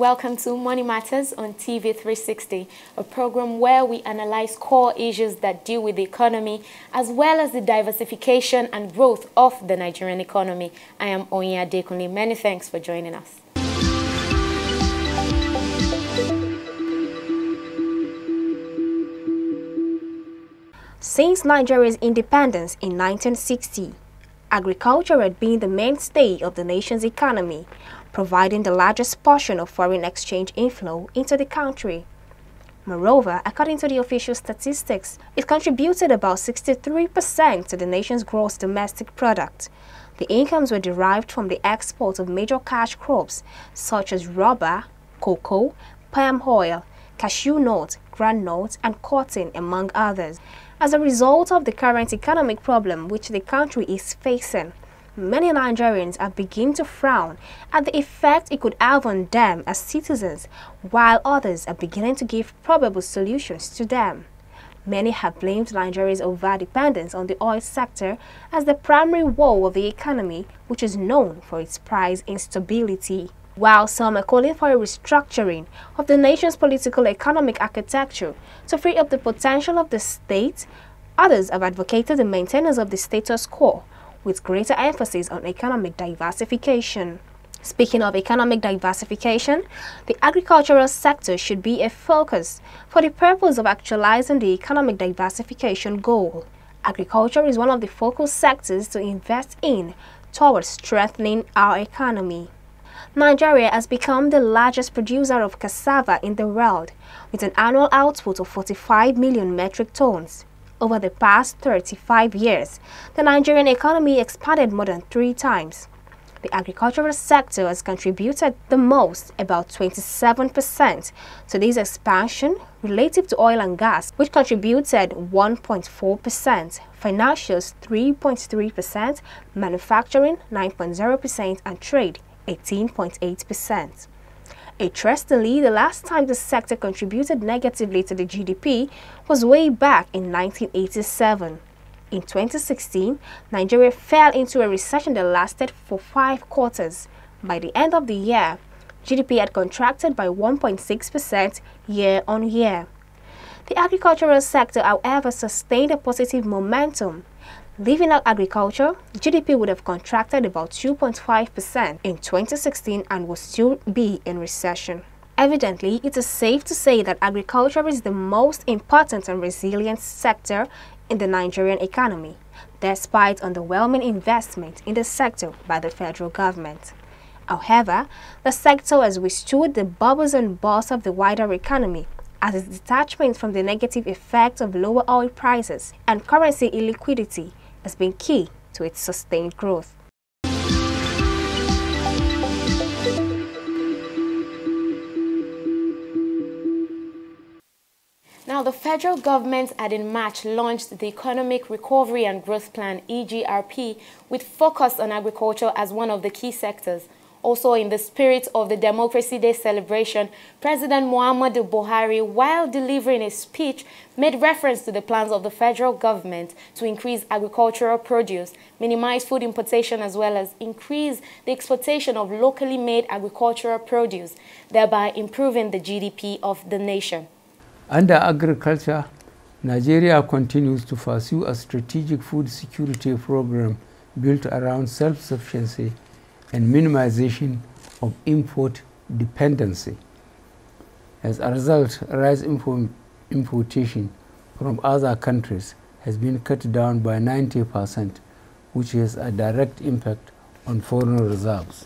Welcome to Money Matters on TV 360, a program where we analyze core issues that deal with the economy as well as the diversification and growth of the Nigerian economy. I am Oyin Adekunle. Many thanks for joining us. Since Nigeria's independence in 1960, agriculture had been the mainstay of the nation's economy, providing the largest portion of foreign exchange inflow into the country. Moreover, according to the official statistics, it contributed about 63% to the nation's gross domestic product. The incomes were derived from the export of major cash crops such as rubber, cocoa, palm oil, cashew nuts, groundnuts, and cotton, among others. As a result of the current economic problem which the country is facing, many Nigerians are beginning to frown at the effect it could have on them as citizens, while others are beginning to give probable solutions to them. Many have blamed Nigeria's over-dependence on the oil sector as the primary woe of the economy, which is known for its price instability. While some are calling for a restructuring of the nation's political economic architecture to free up the potential of the state, others have advocated the maintenance of the status quo with greater emphasis on economic diversification. Speaking of economic diversification, the agricultural sector should be a focus for the purpose of actualizing the economic diversification goal. Agriculture is one of the focal sectors to invest in towards strengthening our economy. Nigeria has become the largest producer of cassava in the world, with an annual output of 45 million metric tons. Over the past 35 years, the Nigerian economy expanded more than three times. The agricultural sector has contributed the most, about 27%, to this expansion relative to oil and gas, which contributed 1.4%, financials 3.3%, manufacturing 9.0%, and trade 18.8%. Interestingly, the last time the sector contributed negatively to the GDP was way back in 1987. In 2016, Nigeria fell into a recession that lasted for five quarters. By the end of the year, GDP had contracted by 1.6% year on year. The agricultural sector, however, sustained a positive momentum. Leaving out agriculture, GDP would have contracted about 2.5% in 2016 and will still be in recession. Evidently, it is safe to say that agriculture is the most important and resilient sector in the Nigerian economy, despite underwhelming investment in the sector by the federal government. However, the sector has withstood the bubbles and bust of the wider economy as its detachment from the negative effects of lower oil prices and currency illiquidity has been key to its sustained growth. Now, the federal government had in March launched the Economic Recovery and Growth Plan, EGRP, with focus on agriculture as one of the key sectors. Also, in the spirit of the Democracy Day celebration, President Muhammadu Buhari, while delivering a speech, made reference to the plans of the federal government to increase agricultural produce, minimize food importation, as well as increase the exportation of locally made agricultural produce, thereby improving the GDP of the nation. Under agriculture, Nigeria continues to pursue a strategic food security program built around self-sufficiency and minimization of import dependency. As a result, rice importation from other countries has been cut down by 90%, which has a direct impact on foreign reserves.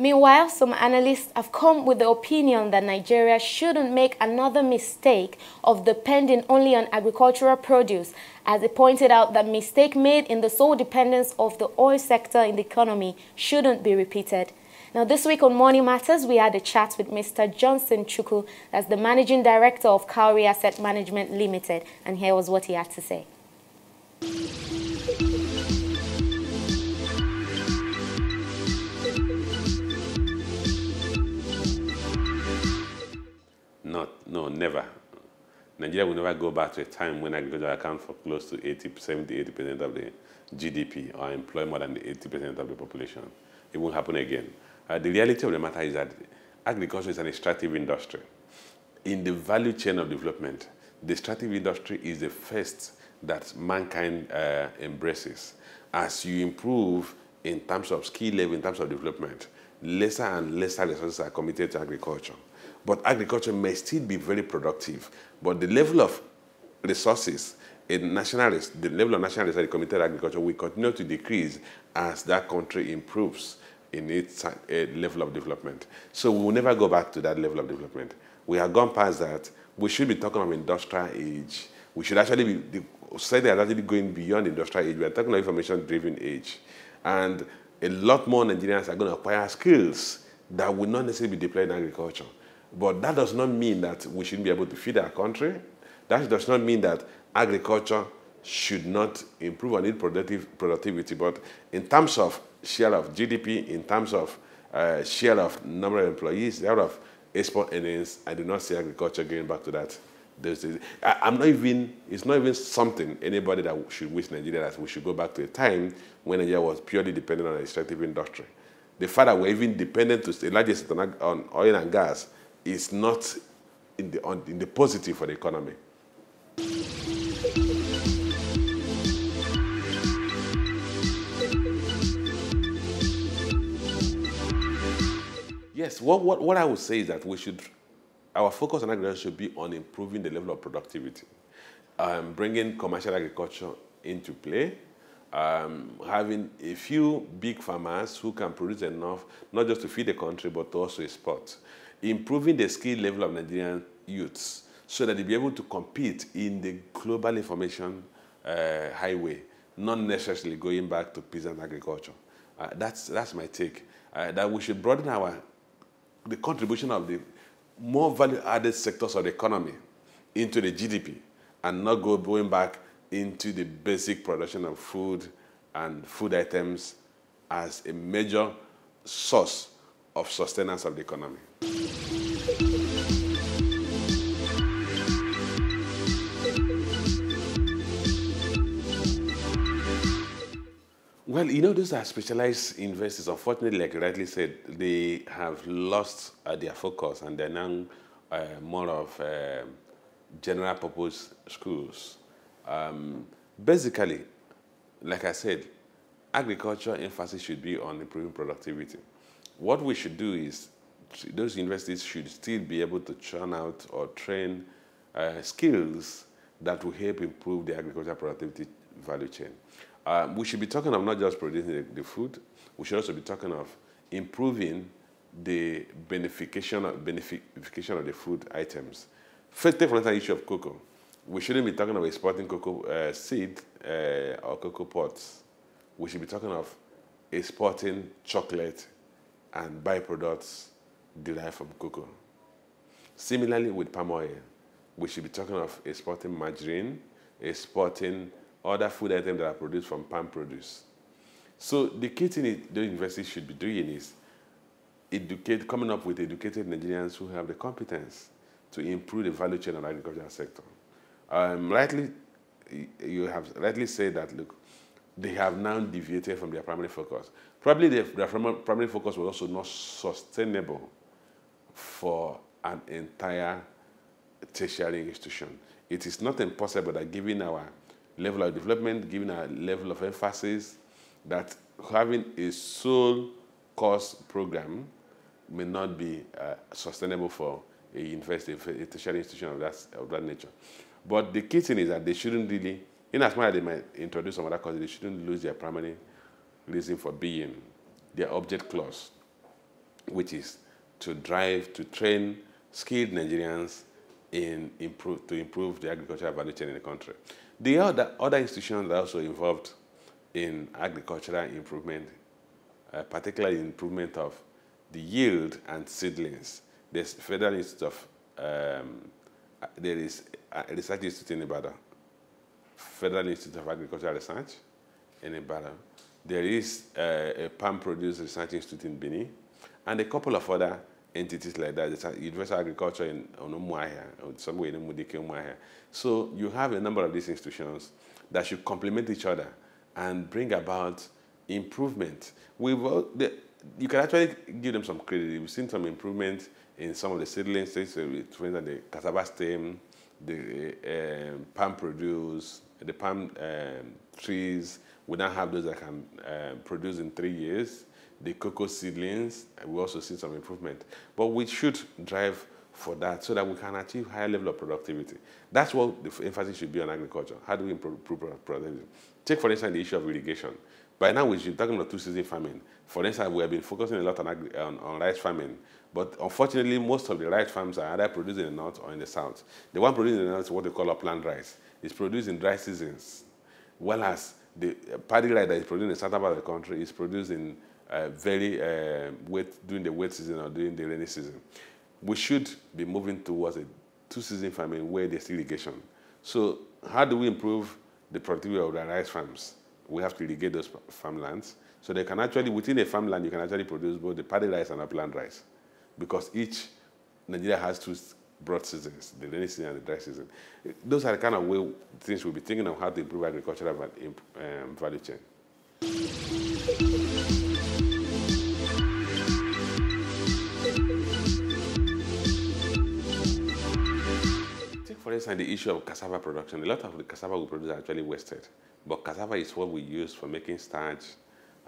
Meanwhile, some analysts have come with the opinion that Nigeria shouldn't make another mistake of depending only on agricultural produce, as they pointed out that mistake made in the sole dependence of the oil sector in the economy shouldn't be repeated. Now, this week on Money Matters, we had a chat with Mr. Johnson Chukwu, that's the Managing Director of Cowry Asset Management Limited, and here was what he had to say. No, never. Nigeria will never go back to a time when agriculture accounts for close to 80, 70, 80% of the GDP or employ more than 80% of the population. It won't happen again. Uh, the reality of the matter is that agriculture is an extractive industry. In the value chain of development, the extractive industry is the first that mankind uh, embraces. As you improve in terms of skill level, in terms of development, lesser and lesser resources are committed to agriculture. But agriculture may still be very productive, but the level of resources in nationalists, the level of national resources committed to agriculture will continue to decrease as that country improves in its uh, level of development. So we will never go back to that level of development. We have gone past that. We should be talking of industrial age. We should actually be, the society is actually going beyond industrial age. We are talking of information-driven age. And a lot more Nigerians are going to acquire skills that will not necessarily be deployed in agriculture. But that does not mean that we shouldn't be able to feed our country. That does not mean that agriculture should not improve on its productive, productivity. But in terms of share of GDP, in terms of uh, share of number of employees, share of export earnings, I do not see agriculture going back to that. I, I'm not even, it's not even something anybody that should wish Nigeria that we should go back to a time when Nigeria was purely dependent on the extractive industry. The fact that we're even dependent to the largest on oil and gas is not in the, on, in the positive for the economy. Yes, what, what, what I would say is that we should, our focus on agriculture should be on improving the level of productivity, um, bringing commercial agriculture into play, um, having a few big farmers who can produce enough, not just to feed the country, but also export. Improving the skill level of Nigerian youths so that they'll be able to compete in the global information uh, highway, not necessarily going back to peasant agriculture. Uh, that's, that's my take. Uh, that we should broaden our the contribution of the more value-added sectors of the economy into the GDP and not go going back into the basic production of food and food items as a major source of sustenance of the economy. Well, you know, those are specialized investors. Unfortunately, like you rightly said, they have lost uh, their focus and they're now uh, more of uh, general purpose schools. Um, basically, like I said, agriculture emphasis should be on improving productivity. What we should do is those universities should still be able to churn out or train uh, skills that will help improve the agricultural productivity value chain. Um, we should be talking of not just producing the, the, food, we should also be talking of improving the benefication of, of the food items. First, take for instance the issue of cocoa. We shouldn't be talking of exporting cocoa uh, seed uh, or cocoa pods. We should be talking of exporting chocolate and byproducts derived from cocoa. Similarly with palm oil, we should be talking of exporting margarine, exporting other food items that are produced from palm produce. So the key thing the universities should be doing is educate, coming up with educated Nigerians who have the competence to improve the value chain of the agricultural sector. Um, rightly, you have rightly said that, look, they have now deviated from their primary focus. Probably their primary focus was also not sustainable for an entire tertiary institution. It is not impossible that given our level of development, given a level of emphasis, that having a sole course program may not be uh, sustainable for a university, a tertiary institution of that, of that nature. But the key thing is that they shouldn't really, in as much as they might introduce some other courses, they shouldn't lose their primary reason for being, their object clause, which is to drive, to train skilled Nigerians in improve, to improve the agricultural value chain in the country. The other, other institutions are also involved in agricultural improvement, uh, particularly improvement of the yield and seedlings. There's Federal Institute of, um, there is a research institute in Ibadan, Federal Institute of Agricultural Research in Ibadan. There is uh, a palm produce research institute in Benin, and a couple of other entities like that. There's University of Agriculture in Umuahia, somewhere in Umudike Umuahia. So you have a number of these institutions that should complement each other and bring about improvement. We've, the, you can actually give them some credit. We've seen some improvement in some of the seedlings, for instance, the cassava stem, the um, palm produce, the palm um, trees. We now have those that can produce in three years. The cocoa seedlings, uh, we also see some improvement. But we should drive for that so that we can achieve higher level of productivity. That's what the emphasis should be on agriculture. How do we improve productivity? Take, for instance, the issue of irrigation. By now, been talking about two-season farming. For instance, we have been focusing a lot on, on, on, rice farming. But unfortunately, most of the rice farms are either produced in the north or in the south. The one produced in the north is what they call upland rice. It's produced in dry seasons, whereas the paddy rice that is produced in the southern part of the country is produced in uh, very uh, wet, during the wet season or during the rainy season. We should be moving towards a two-season farming where there's irrigation. So how do we improve the productivity of the rice farms? we have to irrigate those farmlands. So they can actually, within a farmland, you can actually produce both the paddy rice and upland rice. Because each, Nigeria has two broad seasons, the rainy season and the dry season. Those are the kind of way things we'll be thinking of how to improve agricultural um, value chain. For instance the issue of cassava production. A lot of the cassava we produce are actually wasted. But cassava is what we use for making starch.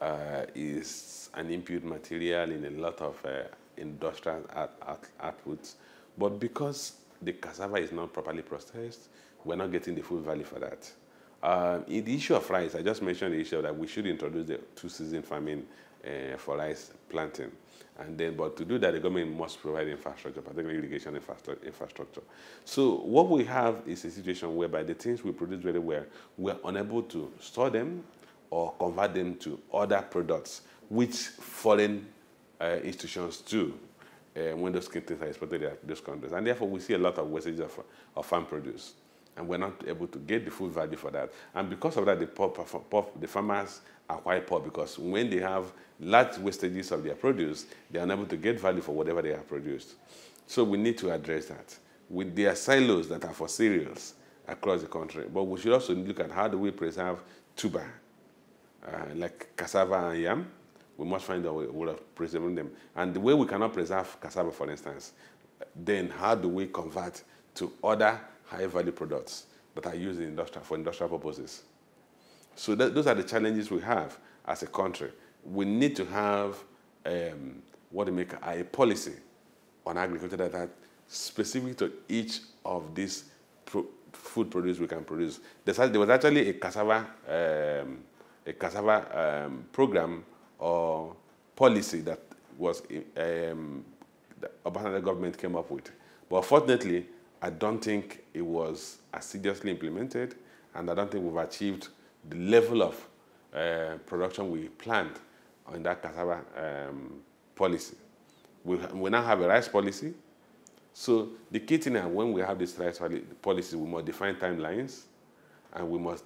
Uh, is an input material in a lot of uh, industrial outputs. But because the cassava is not properly processed, we're not getting the full value for that. Uh, in the issue of rice, I just mentioned the issue that we should introduce the two-season farming uh, for rice planting. And then, but to do that, the government must provide infrastructure, particularly irrigation infrastructure. So what we have is a situation whereby the things we produce very well, we're unable to store them or convert them to other products, which foreign uh, institutions do uh, when those things are exported to those countries. And therefore, we see a lot of wastage of, of farm produce. And we're not able to get the full value for that. And because of that, the, poor, poor, the farmers are quite poor because when they have large wastages of their produce, they are unable to get value for whatever they have produced. So we need to address that. With their silos that are for cereals across the country, but we should also look at how do we preserve tuber, uh, like cassava and yam. We must find a way of preserving them. And the way we cannot preserve cassava, for instance, then how do we convert to other high-value products that are used in industrial, for industrial purposes? So that, those are the challenges we have as a country. We need to have um, what they make a policy on agriculture that specific to each of these pro food produce we can produce. there was actually a cassava, um, a cassava um, program or policy that was um, the government came up with. But fortunately, I don't think it was assiduously implemented, and I don't think we've achieved the level of uh, production we planned on that cassava um, policy. We, we now have a rice policy. So the key thing is when we have this rice policy, we must define timelines and we must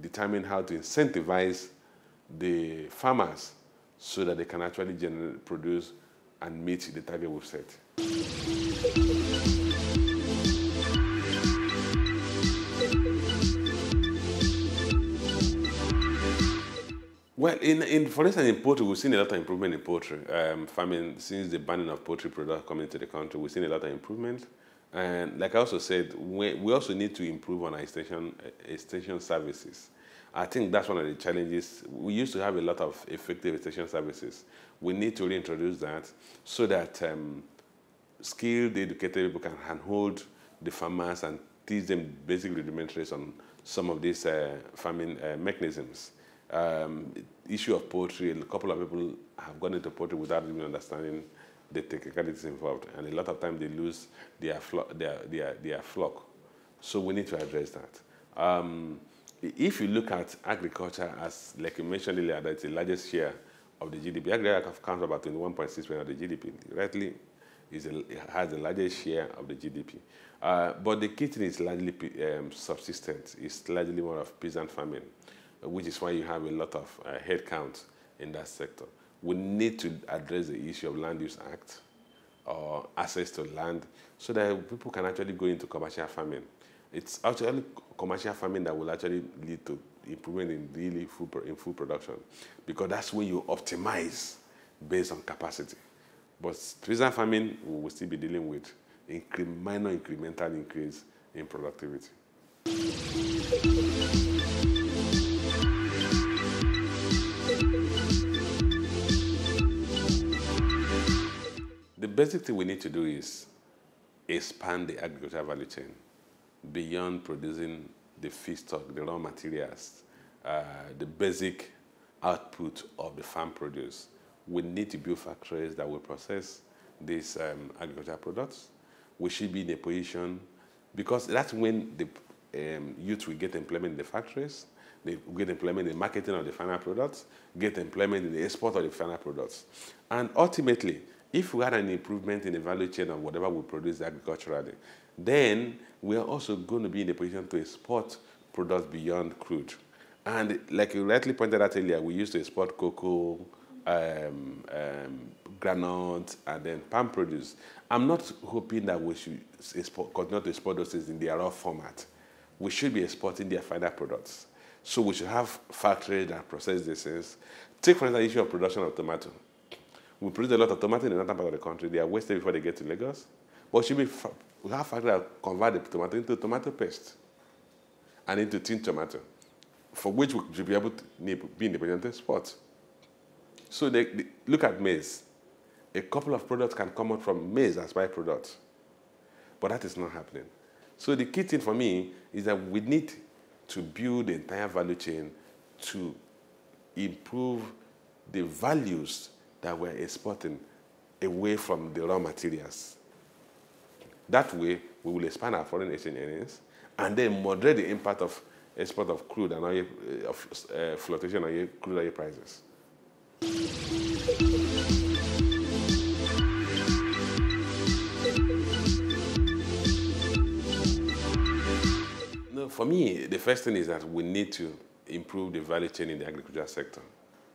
determine how to incentivize the farmers so that they can actually produce and meet the target we've set. Well, in, in, for instance, in poultry, we've seen a lot of improvement in poultry um, farming since the banning of poultry products coming to the country. We've seen a lot of improvement. And like I also said, we, we also need to improve on our extension, extension services. I think that's one of the challenges. We used to have a lot of effective extension services. We need to reintroduce that so that um, skilled, educated people can handhold the farmers and teach them basic rudimentaries on some of these uh, farming uh, mechanisms um, issue of poultry, a couple of people have gone into poultry without even understanding the technicalities involved, and a lot of times they lose their, their, their, their flock. So we need to address that. Um, if you look at agriculture as, like you mentioned earlier, that's the largest share of the GDP. Agriculture accounts about 21.6% of the GDP. Rightly, is a, has the largest share of the GDP. Uh, but the kitchen is largely um, subsistent. It's largely one of peasant farming which is why you have a lot of uh, headcount in that sector. We need to address the issue of Land Use Act or access to land so that people can actually go into commercial farming. It's actually commercial farming that will actually lead to improvement in really food, in food production because that's when you optimize based on capacity. But precision farming, we will still be dealing with incre minor incremental increase in productivity. The basic thing we need to do is expand the agricultural value chain beyond producing the feedstock, the raw materials, uh, the basic output of the farm produce. We need to build factories that will process these um, agricultural products. We should be in a position, because that's when the um, youth will get employment in the factories, they get employment in the marketing of the final products, get employment in the export of the final products. And ultimately, if we had an improvement in the value chain of whatever we produce agriculturally, then we are also going to be in a position to export products beyond crude. And like you rightly pointed out earlier, we used to export cocoa, um, um, granite, and then palm produce. I'm not hoping that we should export, continue to export those things in their raw format. We should be exporting their final products. So we should have factories that process these things. Take, for instance, the issue of production of tomato. We produce a lot of tomato in the northern part of the country. They are wasted before they get to Lagos. But should we have factories that convert the tomato into tomato paste and into tin tomato, for which we should be able to be in the to export. So they, they, look at maize. A couple of products can come out from maize as byproducts, but that is not happening. So the key thing for me is that we need to build the entire value chain to improve the values that we're exporting away from the raw materials. That way, we will expand our foreign exchange earnings and then moderate the impact of export of crude and oil, uh, of uh, fluctuation of crude oil prices. For me, the first thing is that we need to improve the value chain in the agricultural sector.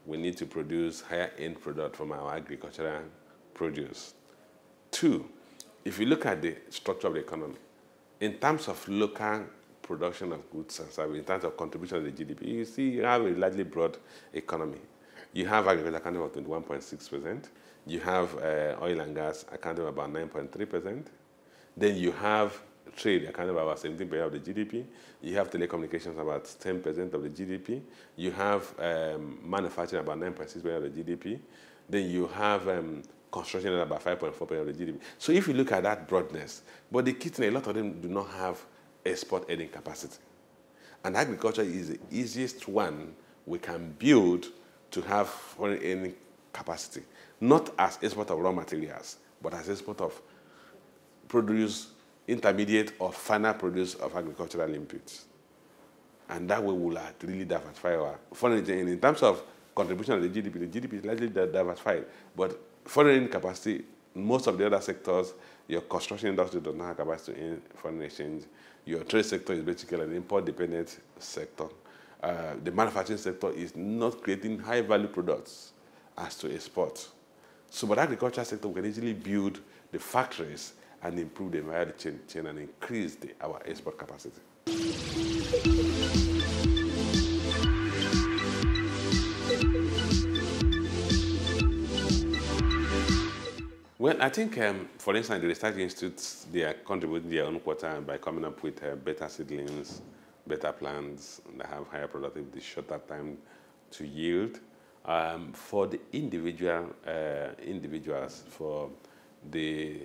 We need to produce higher end product from our agricultural produce. Two, if you look at the structure of the economy, in terms of local production of goods and services, in terms of contribution to the GDP, you see you have a largely broad economy. You have agriculture accounting for 21.6%. You have uh, oil and gas accounting for about 9.3%. Then you have trade accounting for about 17% of the GDP. You have telecommunications about 10% of the GDP. You have um, manufacturing about 9.6% of the GDP. Then you have um, construction at about 5.4% of the GDP. So if you look at that broadness, but the key thing, a lot of them do not have export earning capacity. And agriculture is the easiest one we can build to have foreign earning capacity, not as export of raw materials, but as export of produce, intermediate or final produce of agricultural inputs. And that way we'll really diversify our foreign. In terms of contribution to the GDP, the GDP is largely diversified, but foreign capacity, most of the other sectors, your construction industry does not have capacity in foreign exchange. Your trade sector is basically an import-dependent sector. Uh, the manufacturing sector is not creating high-value products as to export. So, but agriculture sector we can easily build the factories and improve the value chain, chain and increase the, our export capacity. Well, I think, um, for instance, the research institutes, they are contributing their own quota by coming up with uh, better seedlings, better plants that have higher productivity, shorter time to yield. Um, for the individual uh, individuals, for the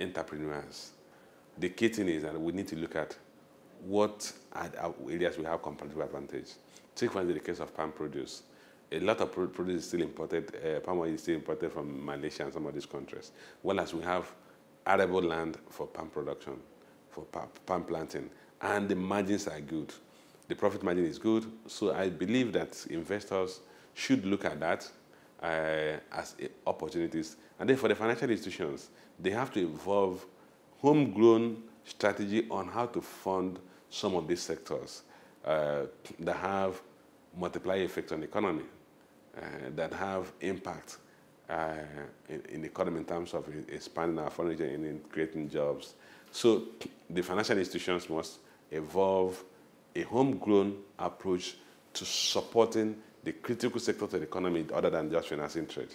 entrepreneurs, the key thing is that we need to look at what areas we have competitive advantage. Take for instance the case of palm produce a lot of produce is still imported, uh, palm oil is still imported from Malaysia and some of these countries. Whereas we have arable land for palm production, for palm planting, and the margins are good. The profit margin is good, so I believe that investors should look at that uh, as opportunities. And then for the financial institutions, they have to evolve homegrown strategy on how to fund some of these sectors uh, that have multiplier effect on the economy. Uh, that have impact uh, in, in, the economy in terms of expanding our furniture and in creating jobs. So the financial institutions must evolve a homegrown approach to supporting the critical sectors of the economy other than just financing trade.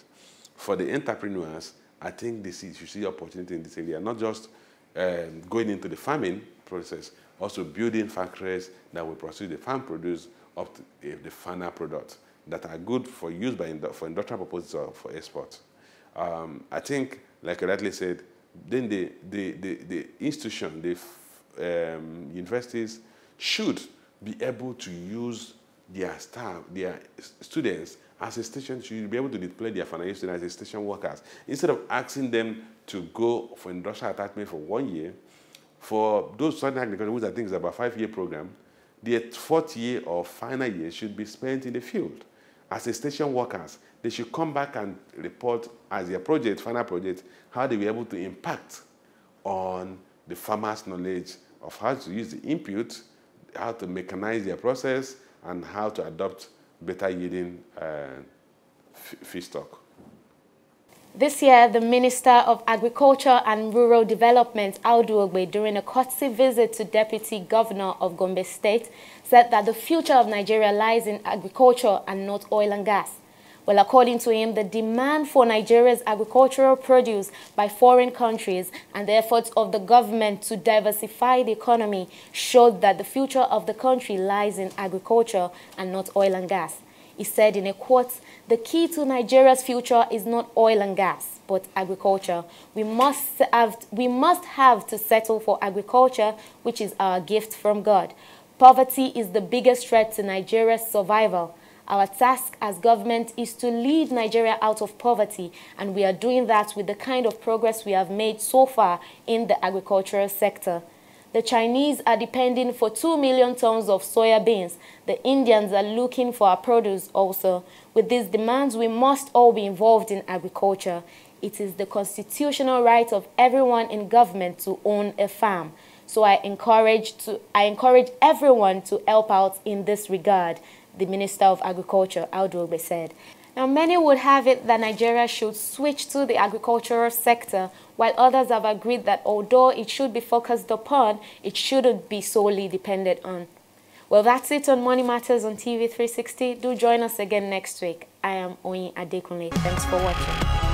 For the entrepreneurs, I think they see, you see opportunity in this area, not just um, going into the farming process, also building factories that will process the farm produce to uh, the final product that are good for use by for industrial purposes or for export. Um, I think, like I rightly said, then the, the, the, the institution, the um, universities should be able to use their staff, their students as a station, should be able to deploy their financial students as station workers. Instead of asking them to go for industrial attachment for one year, for those studying agriculture, which I think is about a five-year program, the fourth year or final year should be spent in the field. As a station workers, they should come back and report as their project, final project, how they were able to impact on the farmer's knowledge of how to use the input, how to mechanize their process, and how to adopt better yielding uh, feedstock. This year, the Minister of Agriculture and Rural Development, Audu Ogbe, during a courtesy visit to Deputy Governor of Gombe State, said that the future of Nigeria lies in agriculture and not oil and gas. Well, according to him, the demand for Nigeria's agricultural produce by foreign countries and the efforts of the government to diversify the economy showed that the future of the country lies in agriculture and not oil and gas. He said in a quote, the key to Nigeria's future is not oil and gas, but agriculture. We must have, we must have to settle for agriculture, which is our gift from God. Poverty is the biggest threat to Nigeria's survival. Our task as government is to lead Nigeria out of poverty, and we are doing that with the kind of progress we have made so far in the agricultural sector. The Chinese are depending for 2 million tons of soya beans. The Indians are looking for our produce also. With these demands, we must all be involved in agriculture. It is the constitutional right of everyone in government to own a farm. So I encourage, to, I encourage everyone to help out in this regard the Minister of Agriculture, Audu said. Now, many would have it that Nigeria should switch to the agricultural sector, while others have agreed that although it should be focused upon, it shouldn't be solely dependent on. Well, that's it on Money Matters on TV360. Do join us again next week. I am Oyin Adekunle. Thanks for watching.